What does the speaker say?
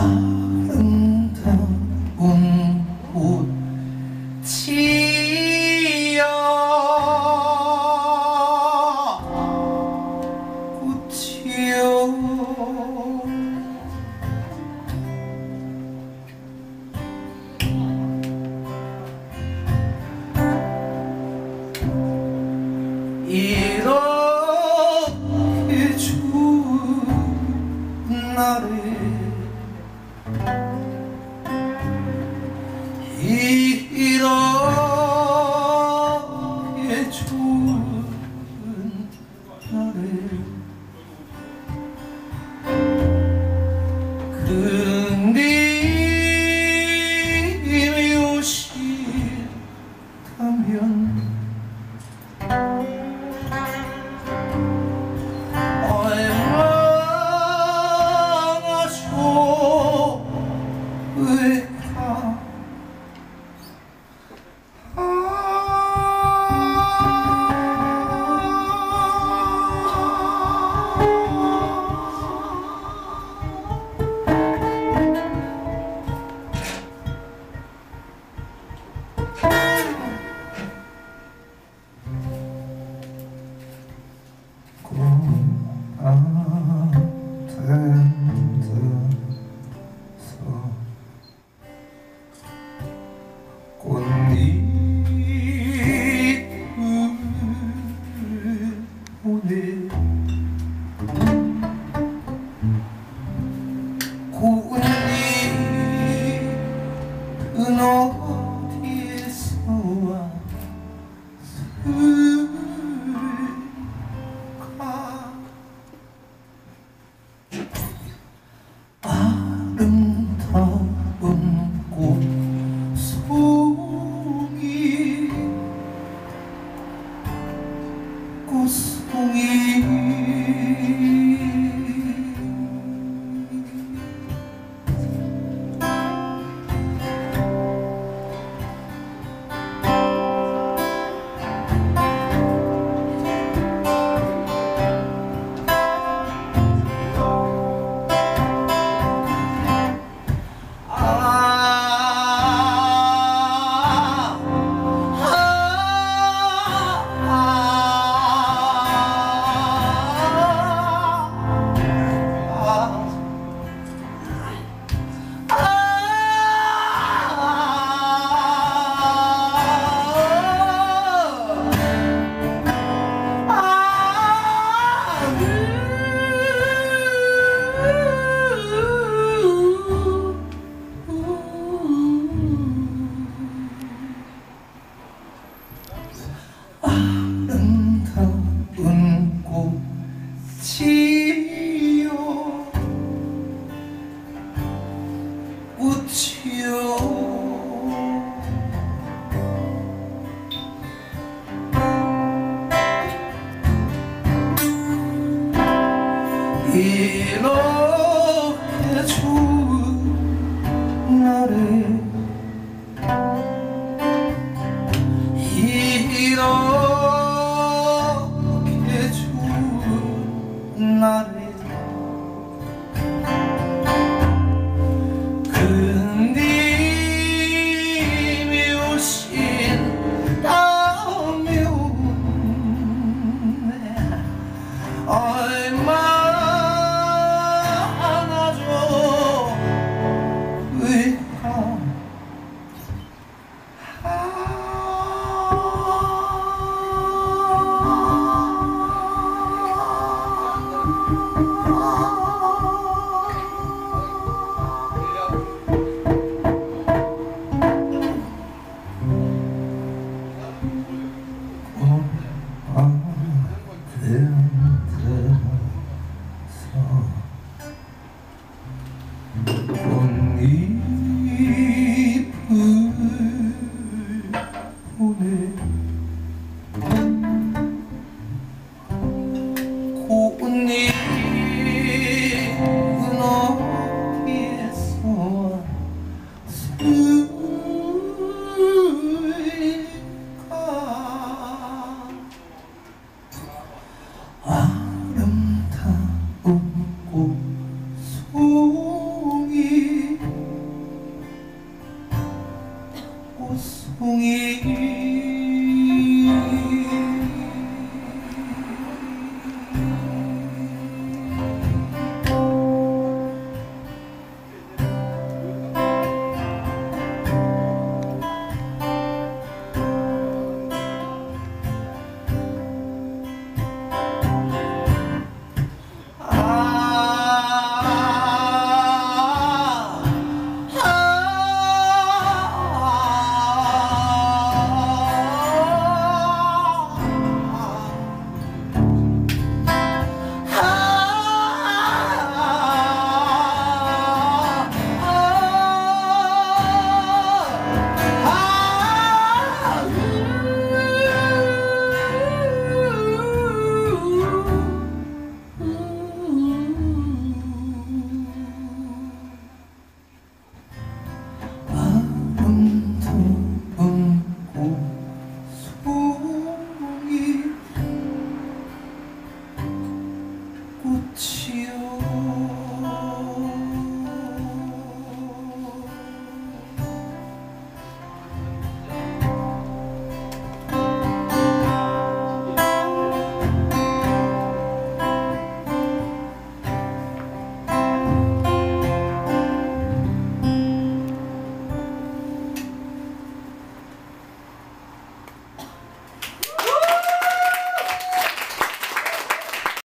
Wow. Amen. no. 나를